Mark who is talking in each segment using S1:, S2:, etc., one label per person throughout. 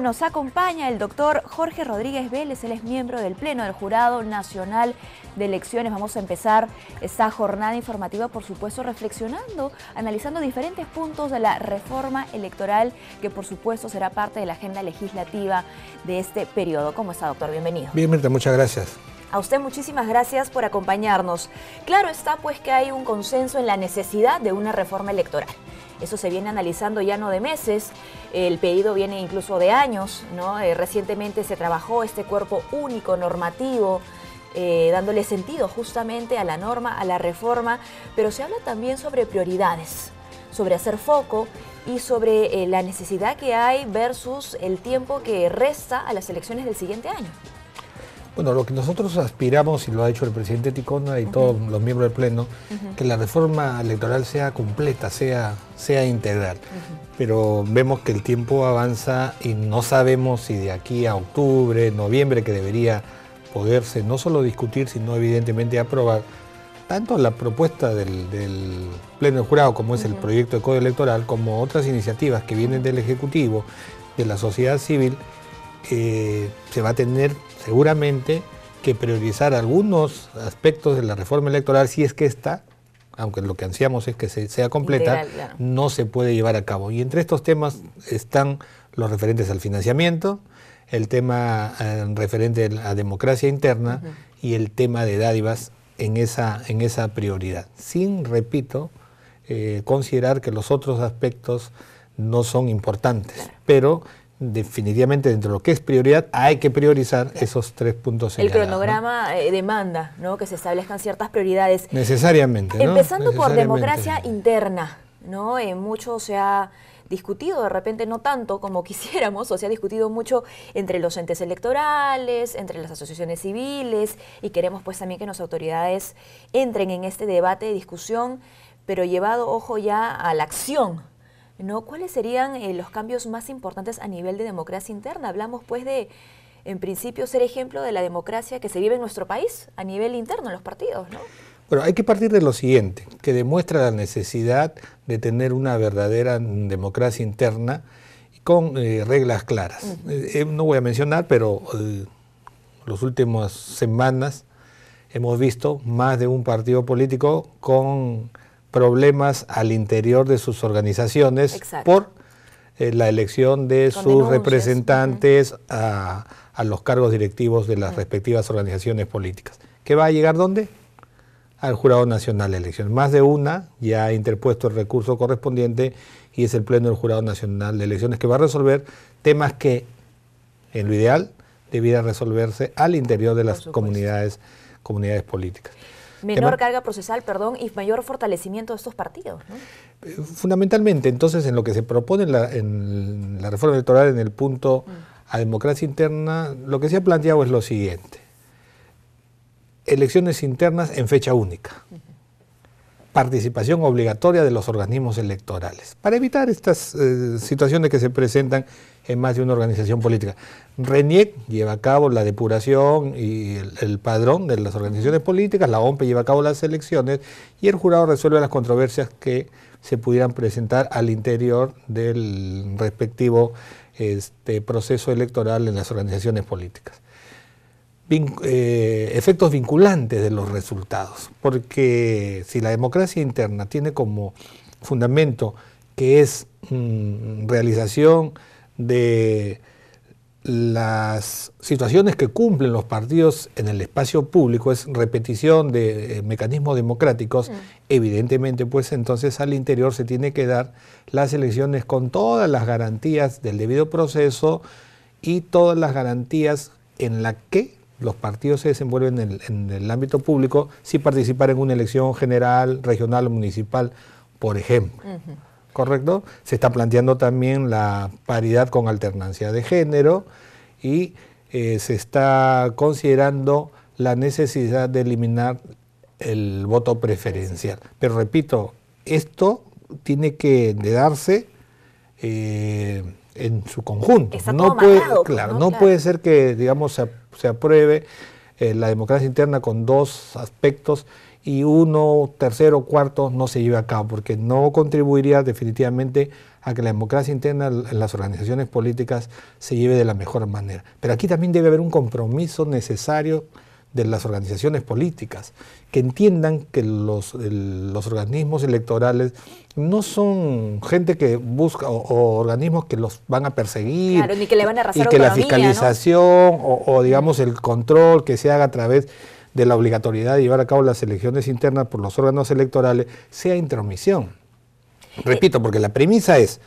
S1: nos acompaña el doctor Jorge Rodríguez Vélez, él es miembro del Pleno del Jurado Nacional de Elecciones. Vamos a empezar esta jornada informativa, por supuesto, reflexionando, analizando diferentes puntos de la reforma electoral que por supuesto será parte de la agenda legislativa de este periodo. ¿Cómo está, doctor? Bienvenido.
S2: Bien, Mirta, muchas gracias.
S1: A usted muchísimas gracias por acompañarnos. Claro está pues que hay un consenso en la necesidad de una reforma electoral. Eso se viene analizando ya no de meses, el pedido viene incluso de años. Eh, recientemente se trabajó este cuerpo único normativo, eh, dándole sentido justamente a la norma, a la reforma, pero se habla también sobre prioridades, sobre hacer foco y sobre eh, la necesidad que hay versus el tiempo que resta a las elecciones del siguiente año.
S2: Bueno, lo que nosotros aspiramos, y lo ha hecho el presidente Ticona y todos los miembros del Pleno, que la reforma electoral sea completa, sea, sea integral. Pero vemos que el tiempo avanza y no sabemos si de aquí a octubre, noviembre, que debería poderse no solo discutir, sino evidentemente aprobar, tanto la propuesta del, Pleno del Jurado, como es el proyecto de Código Electoral, como otras iniciativas que vienen del Ejecutivo, de la sociedad civil, eh, se va a tener seguramente que priorizar algunos aspectos de la reforma electoral si es que esta, aunque lo que ansiamos es que sea completa, no se puede llevar a cabo. Y entre estos temas están los referentes al financiamiento, el tema eh, referente a democracia interna y el tema de dádivas en esa, en esa prioridad. Sin, repito, eh, considerar que los otros aspectos no son importantes, pero definitivamente dentro de lo que es prioridad hay que priorizar esos tres puntos
S1: El cronograma eh, demanda ¿no? que se establezcan ciertas prioridades.
S2: Necesariamente.
S1: Empezando por democracia interna, ¿no? Eh, mucho se ha discutido, de repente no tanto como quisiéramos, o se ha discutido mucho entre los entes electorales, entre las asociaciones civiles, y queremos pues también que las autoridades entren en este debate, de discusión, pero llevado, ojo, ya a la acción, ¿no? ¿Cuáles serían eh, los cambios más importantes a nivel de democracia interna? Hablamos pues de, en principio, ser ejemplo de la democracia que se vive en nuestro país a nivel interno en los partidos, ¿no?
S2: Bueno, hay que partir de lo siguiente, que demuestra la necesidad de tener una verdadera democracia interna con eh, reglas claras. Eh, no voy a mencionar, pero las últimas semanas hemos visto más de un partido político con problemas al interior de sus organizaciones por eh, la elección de sus representantes a, los cargos directivos de las respectivas organizaciones políticas. ¿Qué va a llegar dónde? Al Jurado Nacional de Elecciones. Más de una ya ha interpuesto el recurso correspondiente y es el Pleno del Jurado Nacional de Elecciones que va a resolver temas que, en lo ideal, debieran resolverse al interior de las comunidades, comunidades políticas.
S1: Menor carga procesal, perdón, y mayor fortalecimiento de estos partidos.
S2: Eh, fundamentalmente, entonces, en lo que se propone en la, reforma electoral, en el punto mm. a democracia interna, lo que se ha planteado es lo siguiente. Elecciones internas en fecha única participación obligatoria de los organismos electorales, para evitar estas eh, situaciones que se presentan en más de una organización política. RENIEC lleva a cabo la depuración y el, padrón de las organizaciones políticas, la OMPE lleva a cabo las elecciones y el jurado resuelve las controversias que se pudieran presentar al interior del respectivo este, proceso electoral en las organizaciones políticas. Eh, efectos vinculantes de los resultados, porque si la democracia interna tiene como fundamento que es mm, realización de las situaciones que cumplen los partidos en el espacio público, es repetición de eh, mecanismos democráticos, mm. evidentemente pues entonces al interior se tiene que dar las elecciones con todas las garantías del debido proceso y todas las garantías en la que los partidos se desenvuelven en el, ámbito público si participar en una elección general, regional o municipal, por ejemplo. ¿Correcto? Se está planteando también la paridad con alternancia de género y eh, se está considerando la necesidad de eliminar el voto preferencial. Pero repito, esto tiene que darse eh, en su conjunto. no puede, claro, no, puede ser que, digamos, se, apruebe eh, la democracia interna con dos aspectos y uno, tercero, cuarto no se lleve a cabo, porque no contribuiría definitivamente a que la democracia interna en las organizaciones políticas se lleve de la mejor manera. Pero aquí también debe haber un compromiso necesario de las organizaciones políticas, que entiendan que los, los organismos electorales no son gente que busca o, organismos que los van a perseguir
S1: ni que le van a
S2: y que la fiscalización o, o, digamos el control que se haga a través de la obligatoriedad de llevar a cabo las elecciones internas por los órganos electorales sea intromisión. Repito, porque la premisa es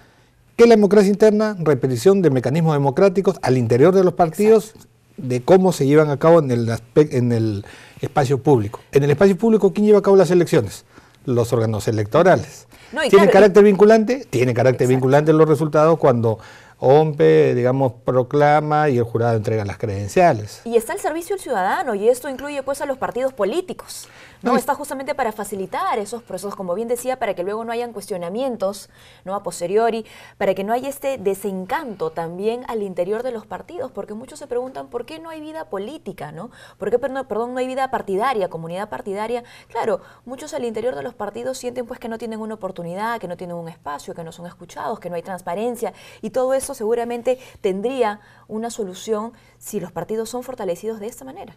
S2: que la democracia interna, repetición de mecanismos democráticos al interior de los partidos, de cómo se llevan a cabo en el, en el espacio público. En el espacio público, ¿quién lleva a cabo las elecciones? Los órganos electorales. ¿Tiene carácter vinculante? Tiene carácter vinculante los resultados cuando OMPE, digamos, proclama y el jurado entrega las credenciales.
S1: Y está el servicio al ciudadano y esto incluye pues a los partidos políticos. No, está justamente para facilitar esos procesos, como bien decía, para que luego no hayan cuestionamientos, ¿no? A posteriori, para que no haya este desencanto también al interior de los partidos, porque muchos se preguntan por qué no hay vida política, ¿no? ¿Por qué, perdón, no hay vida partidaria, comunidad partidaria? Claro, muchos al interior de los partidos sienten pues que no tienen una oportunidad, que no tienen un espacio, que no son escuchados, que no hay transparencia y todo eso seguramente tendría una solución si los partidos son fortalecidos de esta manera.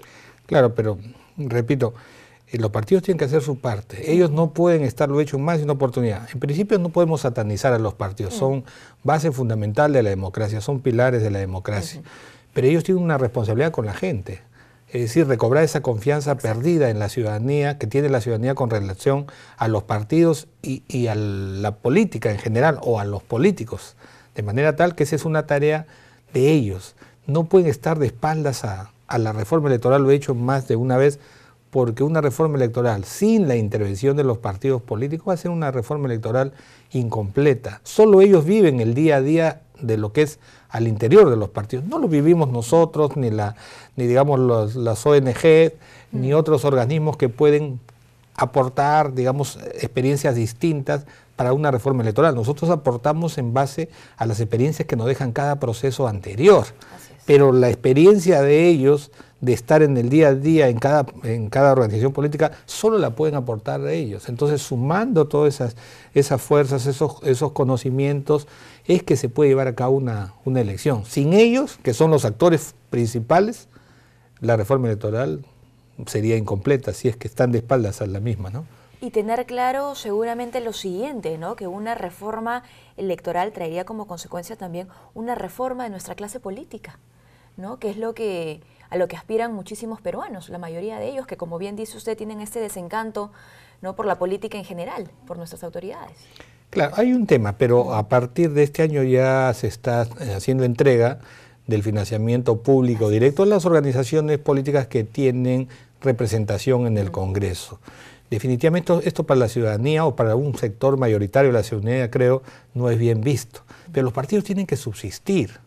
S2: Claro, pero repito, eh, los partidos tienen que hacer su parte. Ellos no pueden estarlo hecho más de una oportunidad. En principio no podemos satanizar a los partidos, son base fundamental de la democracia, son pilares de la democracia. Pero ellos tienen una responsabilidad con la gente. Es decir, recobrar esa confianza perdida en la ciudadanía, que tiene la ciudadanía con relación a los partidos y, a la política en general, o a los políticos. De manera tal que esa es una tarea de ellos. No pueden estar de espaldas a, a la reforma electoral, lo he dicho más de una vez, porque una reforma electoral sin la intervención de los partidos políticos va a ser una reforma electoral incompleta. Solo ellos viven el día a día de lo que es al interior de los partidos. No lo vivimos nosotros, ni, la, ni digamos los, las ONG, ni mm. otros organismos que pueden aportar, digamos, experiencias distintas para una reforma electoral. Nosotros aportamos en base a las experiencias que nos dejan cada proceso anterior. Pero la experiencia de ellos de estar en el día a día en cada, en cada organización política, solo la pueden aportar ellos. Entonces, sumando todas esas, esas fuerzas, esos, esos conocimientos, es que se puede llevar a cabo una, una elección. Sin ellos, que son los actores principales, la reforma electoral sería incompleta, si es que están de espaldas a la misma, ¿no?
S1: Y tener claro seguramente lo siguiente, ¿no? Que una reforma electoral traería como consecuencia también una reforma de nuestra clase política, ¿no? Que es lo que a lo que aspiran muchísimos peruanos, la mayoría de ellos que, como bien dice usted, tienen este desencanto ¿no? por la política en general, por nuestras autoridades.
S2: Claro, hay un tema, pero a partir de este año ya se está eh, haciendo entrega del financiamiento público directo a las organizaciones políticas que tienen representación en el Congreso. Definitivamente esto para la ciudadanía o para un sector mayoritario de la ciudadanía, creo, no es bien visto. Pero los partidos tienen que subsistir.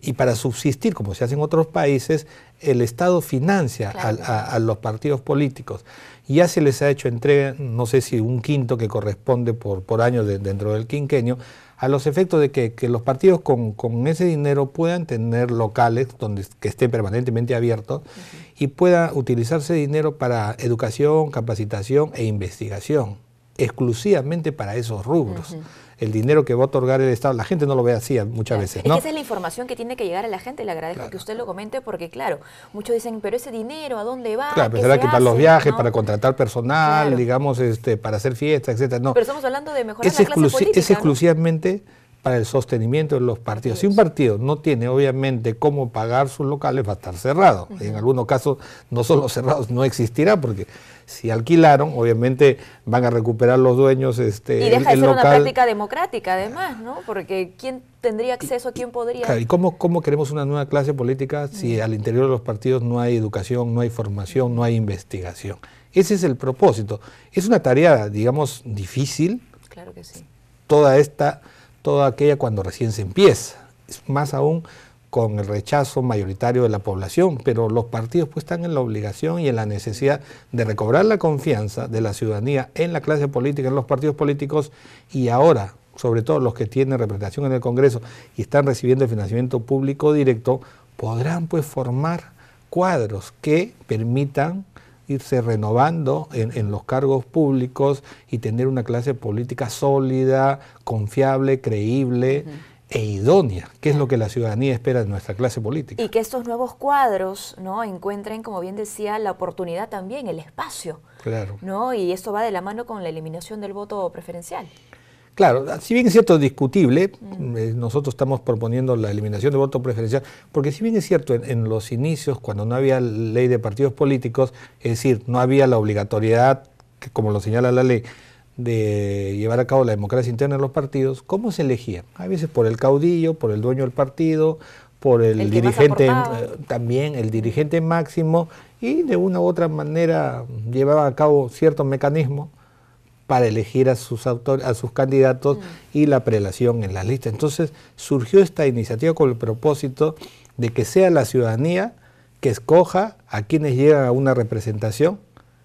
S2: Y para subsistir, como se hace en otros países, el Estado financia a, los partidos políticos. Ya se les ha hecho entrega, no sé si un quinto que corresponde por, por año dentro del quinquenio, a los efectos de que, los partidos con, ese dinero puedan tener locales donde, que estén permanentemente abiertos y pueda utilizarse dinero para educación, capacitación e investigación, exclusivamente para esos rubros el dinero que va a otorgar el Estado. La gente no lo ve así muchas veces.
S1: ¿no? esa es la información que tiene que llegar a la gente. Le agradezco que usted lo comente porque, claro, muchos dicen, pero ese dinero, ¿a dónde va?
S2: Claro, pensará que para los viajes, para contratar personal, digamos, este, para hacer fiestas, etcétera. No.
S1: Pero estamos hablando de mejorar es la clase política,
S2: Es exclusivamente para el sostenimiento de los partidos. Si un partido no tiene obviamente cómo pagar sus locales, va a estar cerrado. En algunos casos no solo cerrados, no existirá porque si alquilaron, obviamente van a recuperar los dueños este,
S1: y deja de ser una práctica democrática además, ¿no? Porque ¿quién tendría acceso a quién podría?
S2: ¿Y cómo, cómo queremos una nueva clase política si al interior de los partidos no hay educación, no hay formación, no hay investigación? Ese es el propósito. Es una tarea, digamos, difícil.
S1: Claro que sí.
S2: Toda esta toda aquella cuando recién se empieza, más aún con el rechazo mayoritario de la población, pero los partidos pues están en la obligación y en la necesidad de recobrar la confianza de la ciudadanía en la clase política, en los partidos políticos y ahora, sobre todo los que tienen representación en el Congreso y están recibiendo el financiamiento público directo, podrán pues formar cuadros que permitan irse renovando en, los cargos públicos y tener una clase política sólida, confiable, creíble. e idónea, que es lo que la ciudadanía espera de nuestra clase política.
S1: Y que estos nuevos cuadros ¿no? encuentren, como bien decía, la oportunidad también, el espacio.
S2: Claro.
S1: ¿no? Y esto va de la mano con la eliminación del voto preferencial.
S2: Claro, si bien es cierto discutible, eh, nosotros estamos proponiendo la eliminación del voto preferencial, porque si bien es cierto en, los inicios, cuando no había ley de partidos políticos, es decir, no había la obligatoriedad, que, como lo señala la ley, de llevar a cabo la democracia interna en los partidos, ¿cómo se elegía? A veces por el caudillo, por el dueño del partido, por el, dirigente, eh, también el dirigente máximo, y de una u otra manera llevaba a cabo ciertos mecanismos para elegir a sus, a sus candidatos mm. y la prelación en las listas. Entonces surgió esta iniciativa con el propósito de que sea la ciudadanía que escoja a quienes llegan a una representación,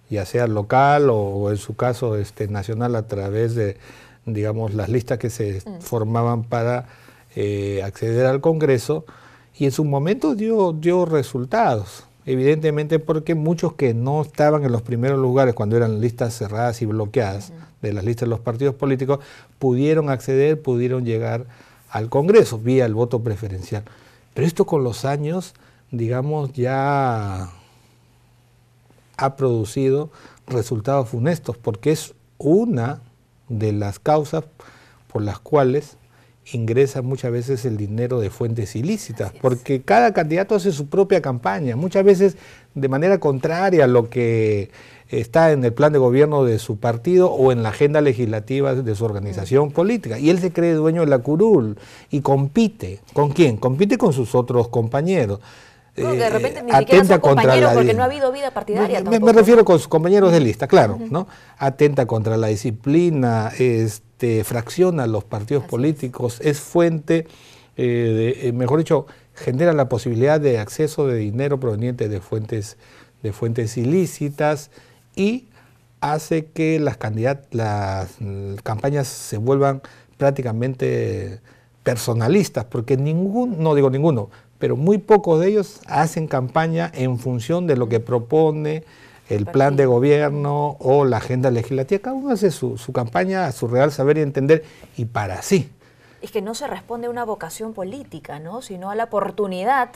S2: ya sea local o, en su caso este, nacional a través de, digamos, las listas que se mm. formaban para eh, acceder al Congreso, y en su momento dio, dio resultados evidentemente porque muchos que no estaban en los primeros lugares cuando eran listas cerradas y bloqueadas de las listas de los partidos políticos, pudieron acceder, pudieron llegar al Congreso vía el voto preferencial. Pero esto con los años, digamos, ya ha producido resultados funestos, porque es una de las causas por las cuales ingresa muchas veces el dinero de fuentes ilícitas, porque cada candidato hace su propia campaña, muchas veces de manera contraria a lo que está en el plan de gobierno de su partido o en la agenda legislativa de su organización política. Y él se cree dueño de la curul y compite. ¿Con quién? Compite con sus otros compañeros.
S1: No, de repente ni siquiera son compañeros porque no ha habido vida partidaria.
S2: Me, me, refiero con sus compañeros de lista, claro, ¿no? Atenta contra la disciplina, este fracciona los partidos políticos, es fuente, eh, eh, mejor dicho, genera la posibilidad de acceso de dinero proveniente de fuentes, de fuentes ilícitas y hace que las, las campañas se vuelvan prácticamente personalistas, porque ningún, no digo ninguno, pero muy pocos de ellos hacen campaña en función de lo que propone el plan de gobierno o la agenda legislativa. Cada uno hace su, campaña a su real saber y entender y para sí.
S1: Es que no se responde a una vocación política, ¿no? sino a la oportunidad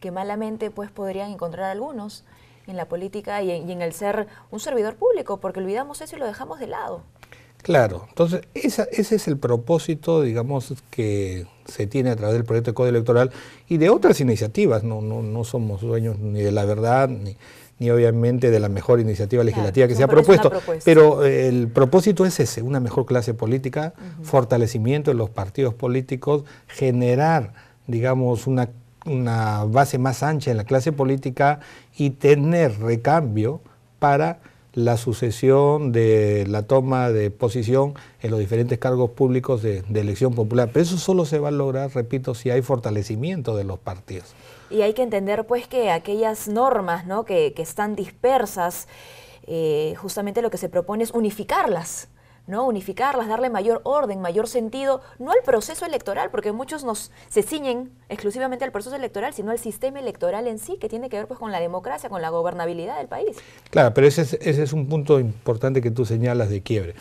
S1: que malamente pues, podrían encontrar algunos en la política y en, el ser un servidor público, porque olvidamos eso y lo dejamos de lado.
S2: Claro, entonces ese es el propósito, digamos, que se tiene a través del proyecto de Código Electoral y de otras iniciativas. No, no, no somos dueños ni de la verdad, ni, ni obviamente de la mejor iniciativa legislativa que se ha propuesto. Pero el propósito es ese, una mejor clase política, fortalecimiento de los partidos políticos, generar, digamos, una, una base más ancha en la clase política y tener recambio para la sucesión de la toma de posición en los diferentes cargos públicos de, elección popular. Pero eso solo se va a lograr, repito, si hay fortalecimiento de los partidos.
S1: Y hay que entender pues que aquellas normas ¿no? que, están dispersas, eh, justamente lo que se propone es unificarlas. ¿No? unificarlas, darle mayor orden, mayor sentido, no al proceso electoral, porque muchos nos se ciñen exclusivamente al proceso electoral, sino al sistema electoral en sí, que tiene que ver pues con la democracia, con la gobernabilidad del país.
S2: Claro, pero ese es, ese es un punto importante que tú señalas de quiebre.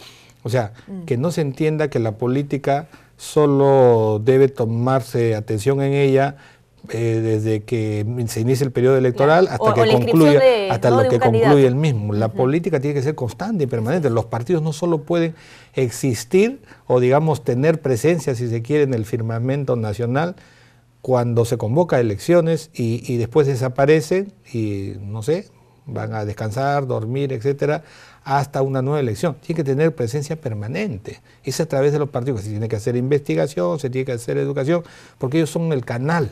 S2: O sea, mm. que no se entienda que la política solo debe tomarse atención en ella eh, desde que se inicia el periodo electoral hasta que concluye, hasta lo que concluye el mismo. La política tiene que ser constante y permanente. Los partidos no solo pueden existir o digamos tener presencia, si se quiere, en el firmamento nacional cuando se convoca a elecciones y, después desaparecen y no sé, van a descansar, dormir, etcétera, hasta una nueva elección. Tiene que tener presencia permanente. Es a través de los partidos que se tiene que hacer investigación, se tiene que hacer educación, porque ellos son el canal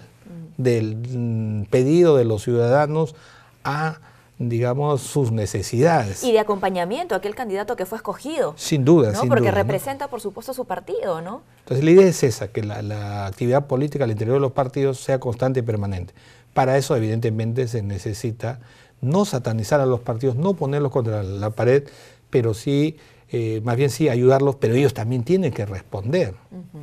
S2: del mm, pedido de los ciudadanos a digamos, sus necesidades.
S1: Y de acompañamiento a aquel candidato que fue escogido.
S2: Sin duda,
S1: ¿no? Porque representa, por supuesto, su partido, ¿no?
S2: Entonces, la idea es esa, que la, actividad política al interior de los partidos sea constante y permanente. Para eso, evidentemente, se necesita no satanizar a los partidos, no ponerlos contra la pared, pero sí, eh, más bien sí ayudarlos, pero ellos también tienen que responder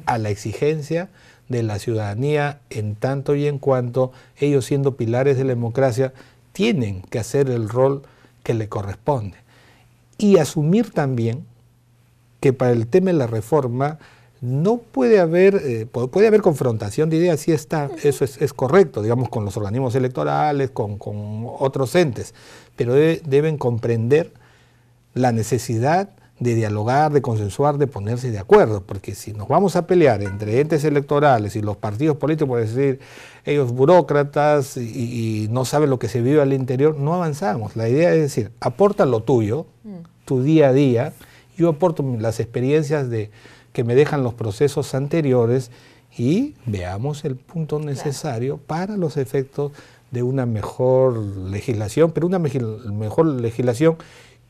S2: a la exigencia de la ciudadanía en tanto y en cuanto ellos siendo pilares de la democracia tienen que hacer el rol que le corresponde. Y asumir también que para el tema de la reforma no puede haber, eh, puede haber confrontación de ideas, sí está, eso es, correcto, digamos, con los organismos electorales, con, otros entes, pero deben comprender la necesidad de dialogar, de consensuar, de ponerse de acuerdo, porque si nos vamos a pelear entre entes electorales y los partidos políticos, por decir, ellos burócratas y, no saben lo que se vive al interior, no avanzamos. La idea es decir, aporta lo tuyo, mm. tu día a día, yo aporto las experiencias de, que me dejan los procesos anteriores y veamos el punto necesario para los efectos de una mejor legislación, pero una mejor legislación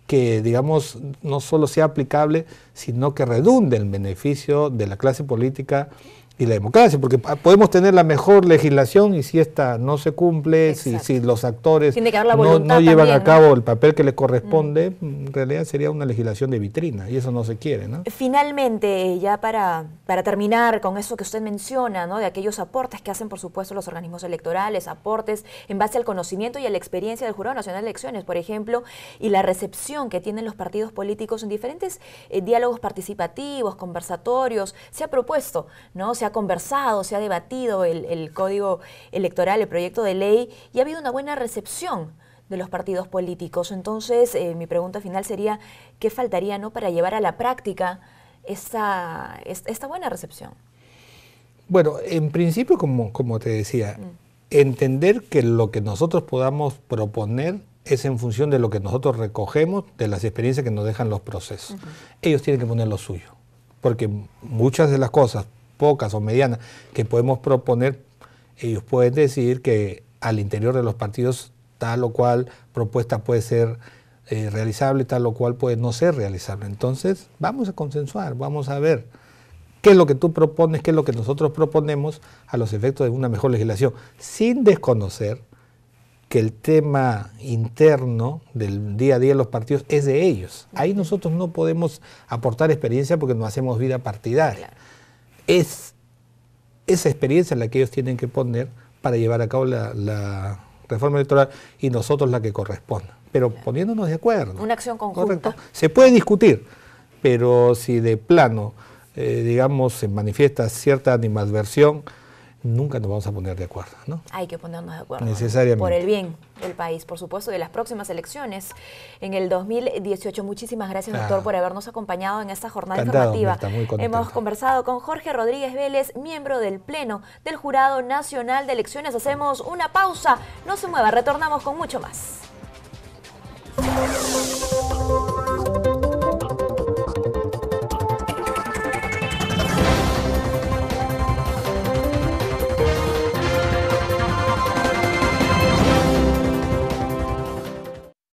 S2: que, digamos, no solo sea aplicable, sino que redunde en beneficio de la clase política y la democracia, porque podemos tener la mejor legislación y si esta no se cumple, si, si, los actores no, llevan a cabo el papel que les corresponde, mm. en realidad sería una legislación de vitrina y eso no se quiere. ¿no?
S1: Finalmente, ya para, para terminar con eso que usted menciona, ¿no? de aquellos aportes que hacen por supuesto los organismos electorales, aportes en base al conocimiento y a la experiencia del Jurado Nacional de Elecciones, por ejemplo, y la recepción que tienen los partidos políticos en diferentes eh, diálogos participativos, conversatorios, se ha propuesto, ¿no? Se ha conversado, se ha debatido el, código electoral, el proyecto de ley, y ha habido una buena recepción de los partidos políticos. Entonces, eh, mi pregunta final sería, ¿qué faltaría ¿no? para llevar a la práctica esta, esta buena recepción?
S2: Bueno, en principio, como, como te decía, mm. entender que lo que nosotros podamos proponer es en función de lo que nosotros recogemos, de las experiencias que nos dejan los procesos. Ellos tienen que poner lo suyo, porque muchas de las cosas pocas o medianas que podemos proponer, ellos pueden decir que al interior de los partidos tal o cual propuesta puede ser eh, realizable, tal o cual puede no ser realizable. Entonces, vamos a consensuar, vamos a ver qué es lo que tú propones, qué es lo que nosotros proponemos a los efectos de una mejor legislación, sin desconocer que el tema interno del día a día de los partidos es de ellos. Ahí nosotros no podemos aportar experiencia porque no hacemos vida partidaria es esa experiencia la que ellos tienen que poner para llevar a cabo la, reforma electoral y nosotros la que corresponda. Pero poniéndonos de acuerdo.
S1: Una acción conjunta.
S2: Se puede discutir, pero si de plano, eh, digamos, se manifiesta cierta animadversión, nunca nos vamos a poner de acuerdo. ¿no?
S1: Hay que ponernos de acuerdo.
S2: Necesariamente.
S1: Por el bien del país, por supuesto, de las próximas elecciones en el 2018. Muchísimas gracias, doctor, por habernos acompañado en esta jornada informativa. Hemos conversado con Jorge Rodríguez Vélez, miembro del Pleno del Jurado Nacional de Elecciones. Hacemos una pausa. No se mueva, retornamos con mucho más.